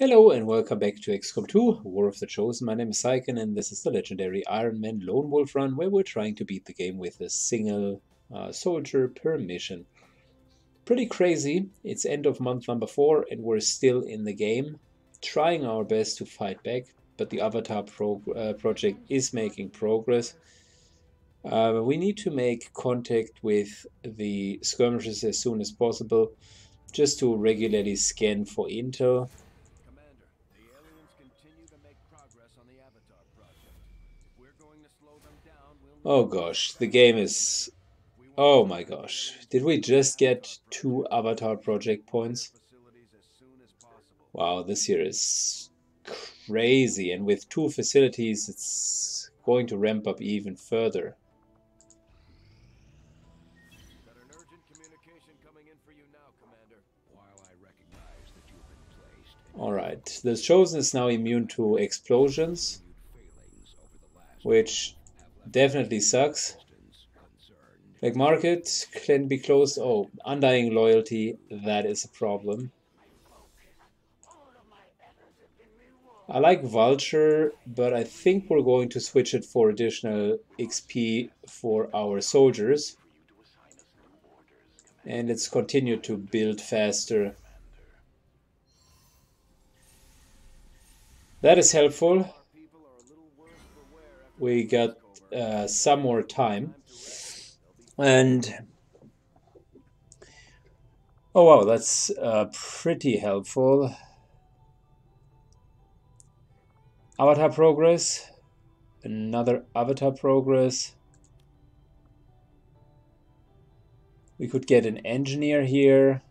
Hello and welcome back to XCOM 2, War of the Chosen. My name is Syken and this is the legendary Ironman Lone Wolf run where we're trying to beat the game with a single uh, soldier per mission. Pretty crazy, it's end of month number 4 and we're still in the game, trying our best to fight back, but the Avatar pro uh, project is making progress. Uh, we need to make contact with the Skirmishers as soon as possible, just to regularly scan for intel Oh gosh, the game is... Oh my gosh. Did we just get two Avatar project points? Wow, this here is crazy. And with two facilities, it's going to ramp up even further. Alright, the Chosen is now immune to explosions, which definitely sucks. Black market can be closed. Oh, undying loyalty, that is a problem. I like Vulture, but I think we're going to switch it for additional XP for our soldiers. And let's continue to build faster. That is helpful. We got uh, some more time. And oh wow, that's uh, pretty helpful. Avatar progress, another avatar progress. We could get an engineer here.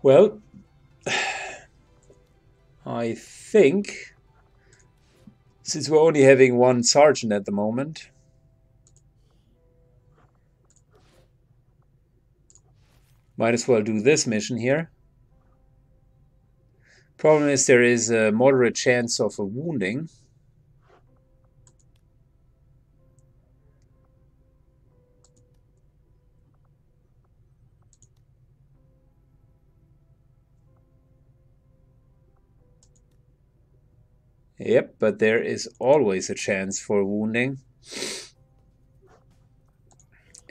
Well, I think, since we're only having one sergeant at the moment, might as well do this mission here. Problem is there is a moderate chance of a wounding. Yep, but there is always a chance for wounding.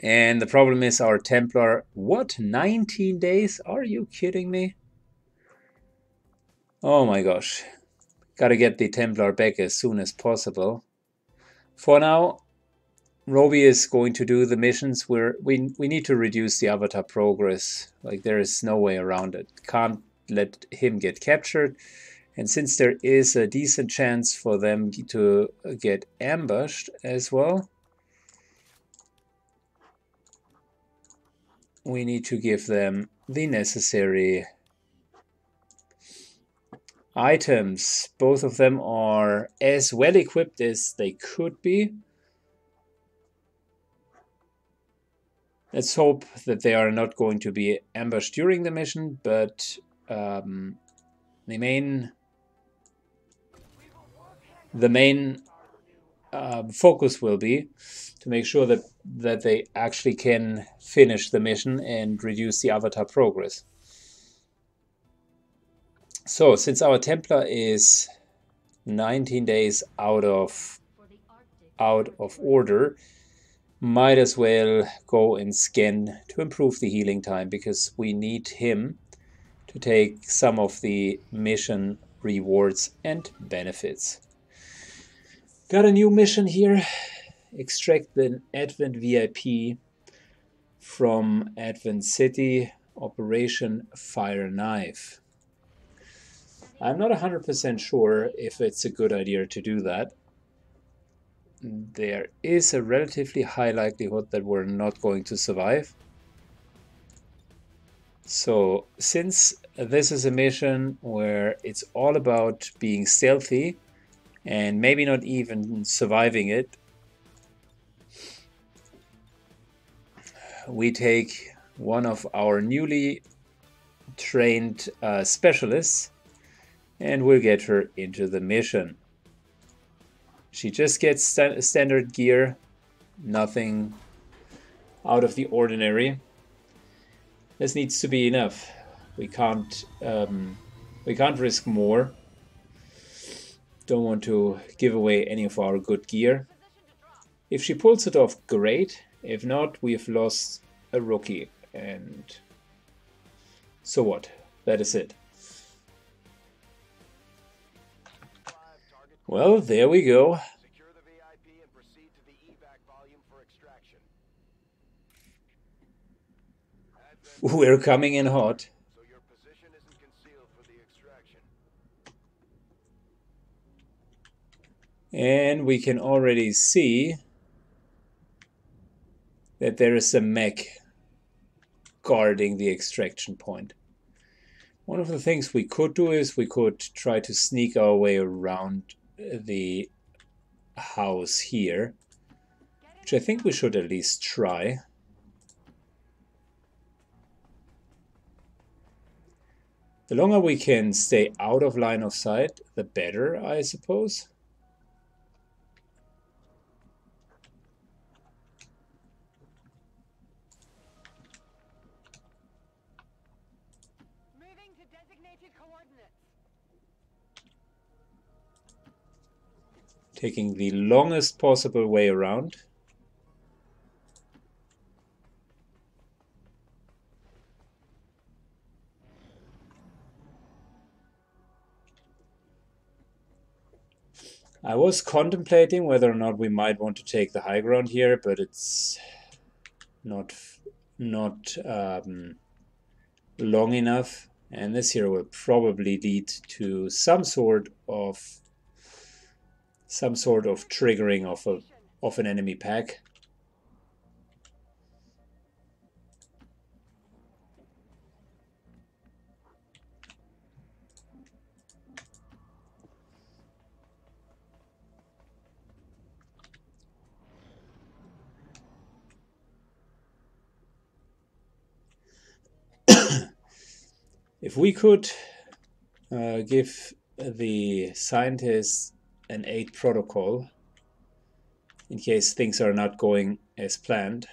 And the problem is our Templar... What? 19 days? Are you kidding me? Oh my gosh. Gotta get the Templar back as soon as possible. For now, Roby is going to do the missions where we, we need to reduce the Avatar progress. Like, there is no way around it. Can't let him get captured. And since there is a decent chance for them to get ambushed as well, we need to give them the necessary items. Both of them are as well equipped as they could be. Let's hope that they are not going to be ambushed during the mission, but um, the main the main uh, focus will be to make sure that that they actually can finish the mission and reduce the avatar progress. So, since our Templar is 19 days out of out of order, might as well go and scan to improve the healing time because we need him to take some of the mission rewards and benefits. Got a new mission here. Extract the Advent VIP from Advent City. Operation Fire Knife. I'm not 100% sure if it's a good idea to do that. There is a relatively high likelihood that we're not going to survive. So, since this is a mission where it's all about being stealthy, and maybe not even surviving it, we take one of our newly trained uh, specialists and we'll get her into the mission. She just gets st standard gear, nothing out of the ordinary. This needs to be enough. We can't um, we can't risk more. Don't want to give away any of our good gear. If she pulls it off, great. If not, we have lost a rookie. And so what? That is it. Well, there we go. We're coming in hot. And we can already see that there is a mech guarding the extraction point. One of the things we could do is we could try to sneak our way around the house here, which I think we should at least try. The longer we can stay out of line of sight, the better, I suppose. Taking the longest possible way around. I was contemplating whether or not we might want to take the high ground here, but it's not not um, long enough, and this here will probably lead to some sort of some sort of triggering of a of an enemy pack. If we could uh, give the scientists an aid protocol in case things are not going as planned.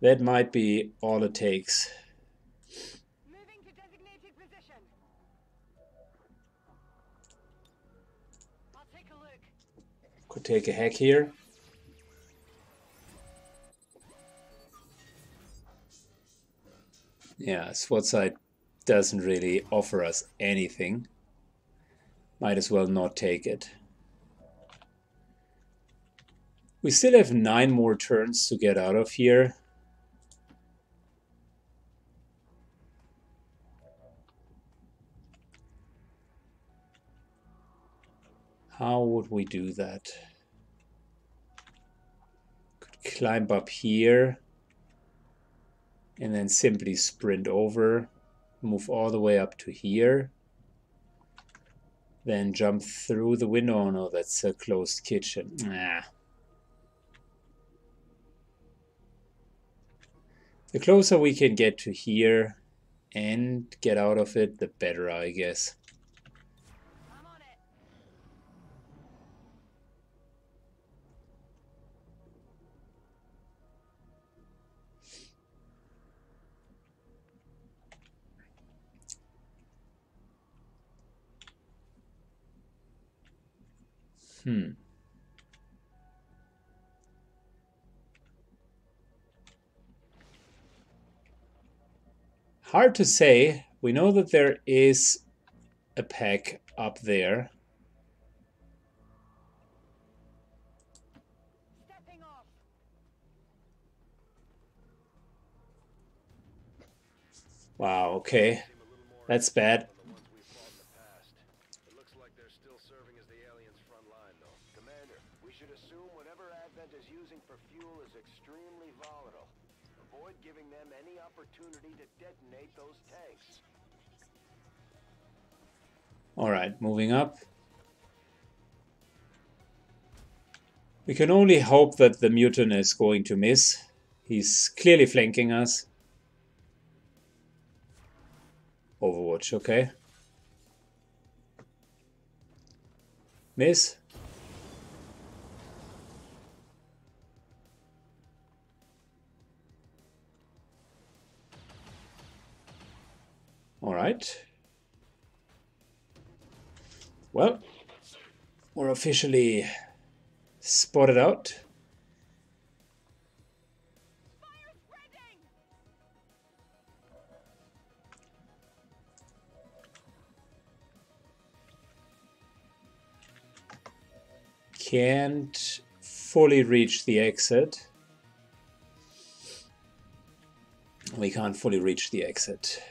That might be all it takes. Could take a hack here. Yeah, SWAT site doesn't really offer us anything. Might as well not take it. We still have nine more turns to get out of here. How would we do that? Could climb up here and then simply sprint over, move all the way up to here. Then jump through the window. Oh no, that's a closed kitchen. Nah. The closer we can get to here and get out of it, the better, I guess. Hmm. Hard to say. We know that there is a pack up there. Wow, okay. That's bad. Alright, moving up. We can only hope that the mutant is going to miss. He's clearly flanking us. Overwatch, okay. Miss. All right. Well, we're officially spotted out. Can't fully reach the exit. We can't fully reach the exit.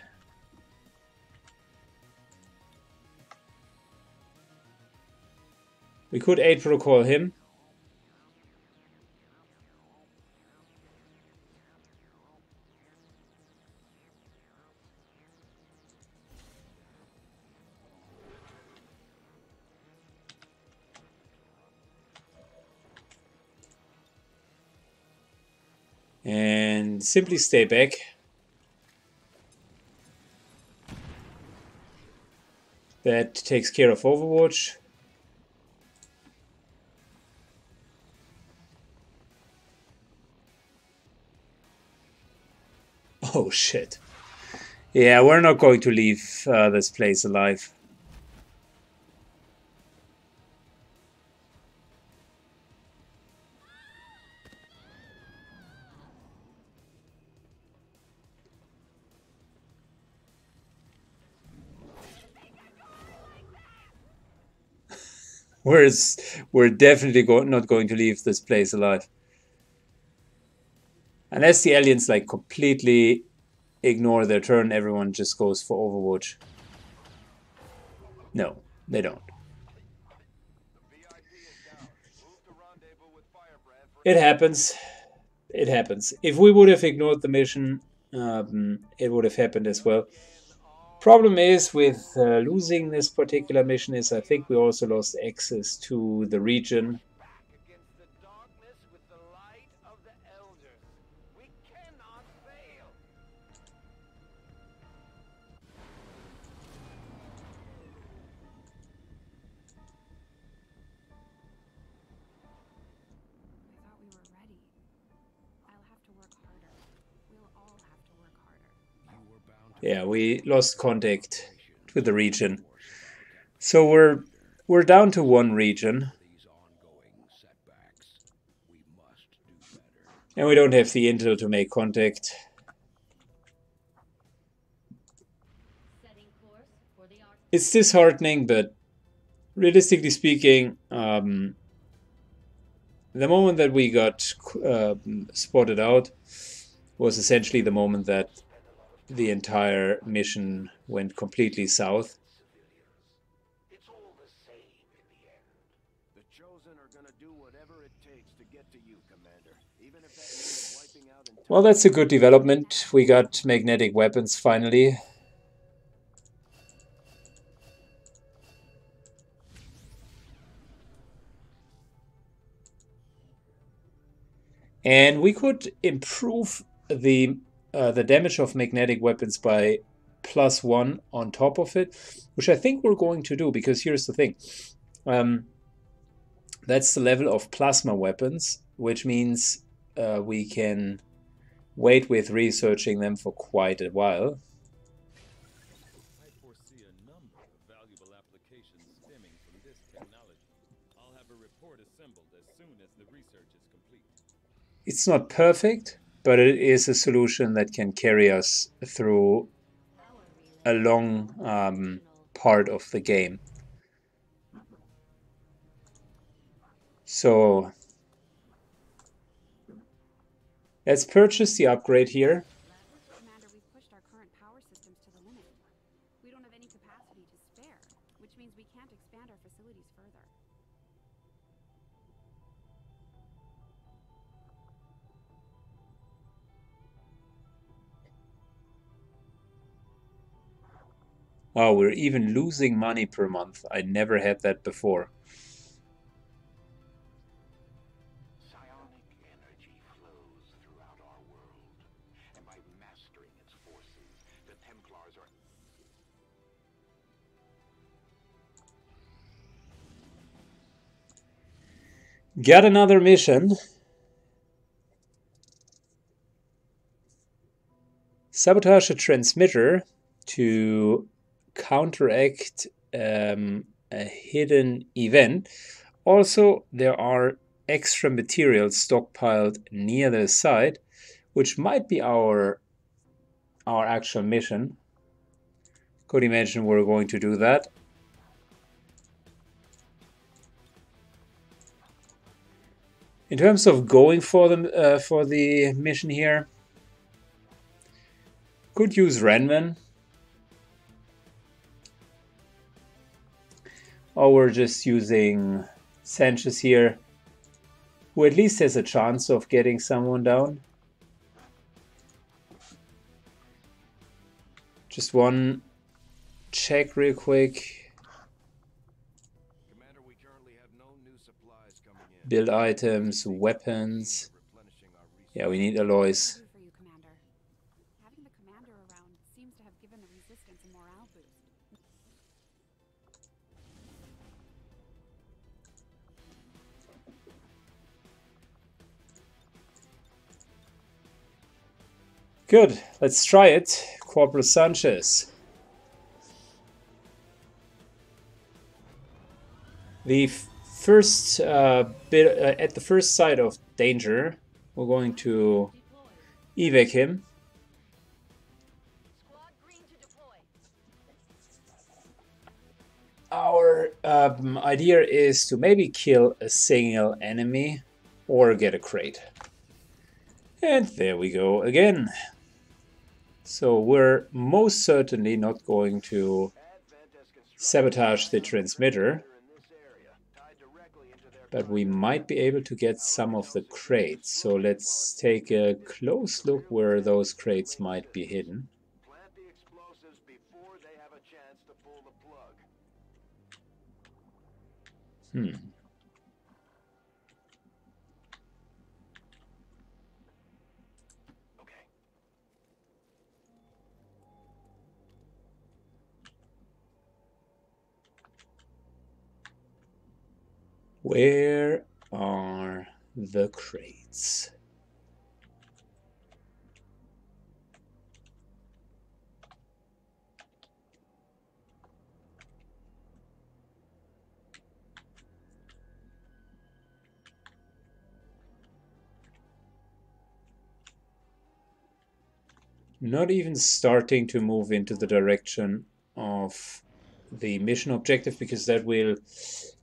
We could aid protocol him. And simply stay back. That takes care of Overwatch. Oh shit. Yeah, we're not going to leave uh, this place alive. we're, we're definitely go not going to leave this place alive. Unless the aliens like completely ignore their turn, everyone just goes for Overwatch. No, they don't. It happens. It happens. If we would have ignored the mission, um, it would have happened as well. Problem is with uh, losing this particular mission is I think we also lost access to the region yeah, we lost contact with the region. So we're we're down to one region. And we don't have the intel to make contact. It's disheartening, but realistically speaking, um, the moment that we got uh, spotted out was essentially the moment that the entire mission went completely south. Well, that's a good development. We got magnetic weapons finally. And we could improve the uh, the damage of magnetic weapons by plus one on top of it, which I think we're going to do because here's the thing. Um, that's the level of plasma weapons, which means uh, we can wait with researching them for quite a while. It's not perfect, but it is a solution that can carry us through a long um, part of the game. So let's purchase the upgrade here. Wow, we're even losing money per month. I never had that before. Got another mission. Sabotage a transmitter to counteract um, a hidden event. Also, there are extra materials stockpiled near the site, which might be our our actual mission. Could imagine we're going to do that. In terms of going for the uh, for the mission here, could use Renman. Or we're just using Sanchez here, who at least has a chance of getting someone down. Just one check real quick. Build items, weapons. Yeah, we need alloys. Good, let's try it. Corporal Sanchez. The first uh, bit uh, at the first site of danger, we're going to evac him. Our um, idea is to maybe kill a single enemy or get a crate. And there we go again. So we're most certainly not going to sabotage the transmitter, but we might be able to get some of the crates. So let's take a close look where those crates might be hidden. Hmm. Where are the crates? Not even starting to move into the direction of the mission objective because that will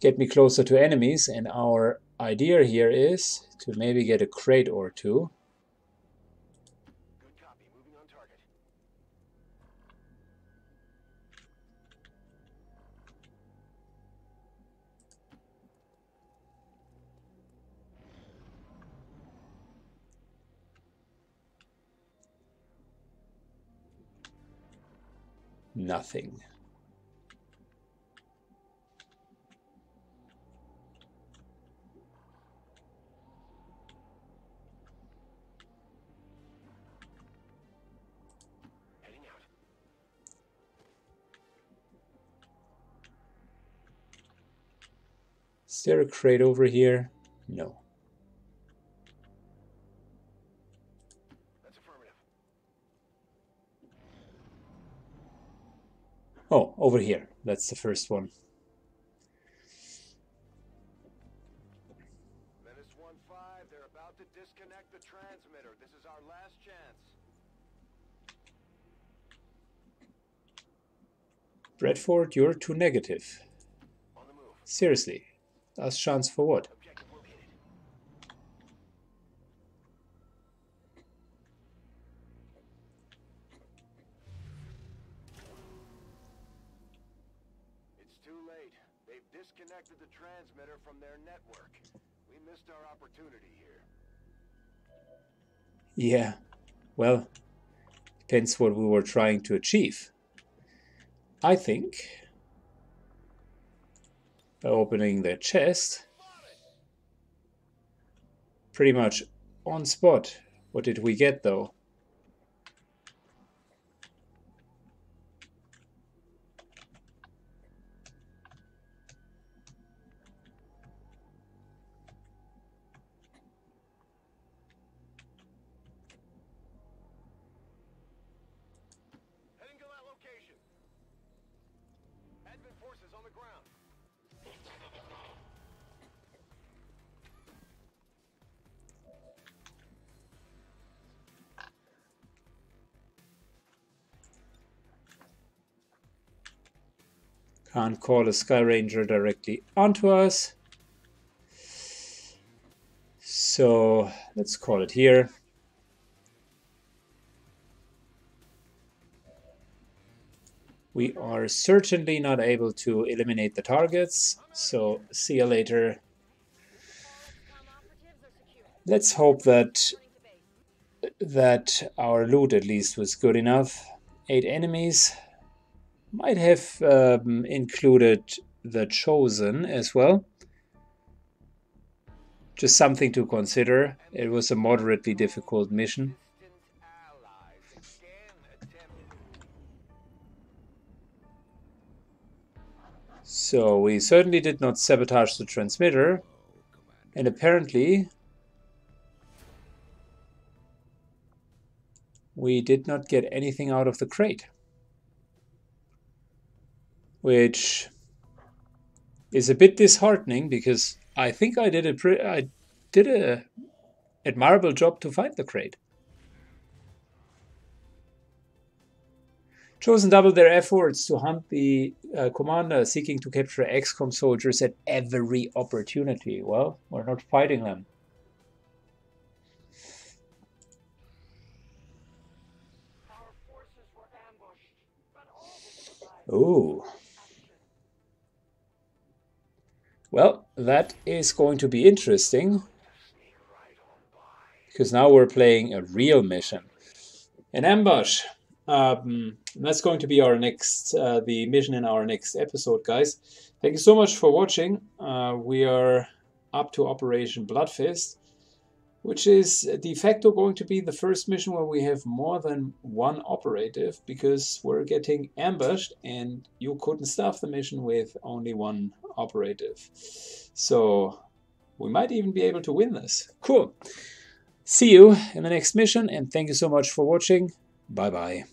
get me closer to enemies and our idea here is to maybe get a crate or two. Nothing. Is there a crate over here? No. Oh, over here. That's the first one. Menace 1-5, they're about to disconnect the transmitter. This is our last chance. Bradford, you're too negative. Seriously. Last chance for what? It's too late. They've disconnected the transmitter from their network. We missed our opportunity here. Yeah, well, depends what we were trying to achieve. I think opening their chest. Pretty much on spot. What did we get though? Can't call a Skyranger directly onto us. So let's call it here. We are certainly not able to eliminate the targets, so see you later. Let's hope that that our loot at least was good enough. Eight enemies. Might have um, included the Chosen as well. Just something to consider. It was a moderately difficult mission. So we certainly did not sabotage the transmitter. And apparently we did not get anything out of the crate. Which is a bit disheartening because I think I did a I did a admirable job to find the crate. Chosen doubled their efforts to hunt the uh, commander seeking to capture XCOM soldiers at every opportunity. Well, we're not fighting them. Oh. Well, that is going to be interesting. Because now we're playing a real mission. An ambush. Um, that's going to be our next, uh, the mission in our next episode, guys. Thank you so much for watching. Uh, we are up to Operation Bloodfist which is de facto going to be the first mission where we have more than one operative because we're getting ambushed and you couldn't staff the mission with only one operative. So we might even be able to win this. Cool. See you in the next mission and thank you so much for watching. Bye bye.